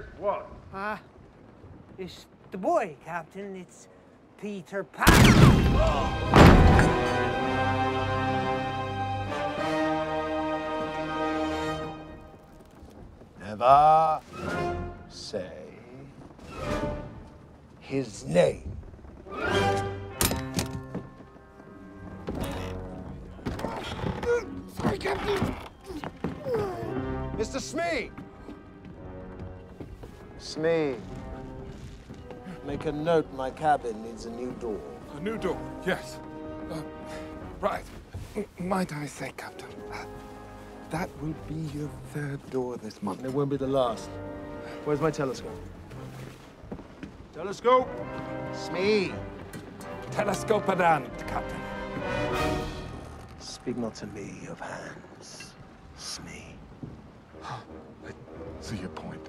Where's what? Ah, uh, it's the boy, Captain. It's Peter Pan. Never say his name. Sorry, Captain. Mr. Smee! Smee. Make a note my cabin needs a new door. A new door, yes. Uh, right. Might I say, Captain, uh, that will be your third door this month. And it won't be the last. Where's my telescope? Telescope? Smee! Telescope at hand, Captain. Speak not to me of hands, Smee. I see your point.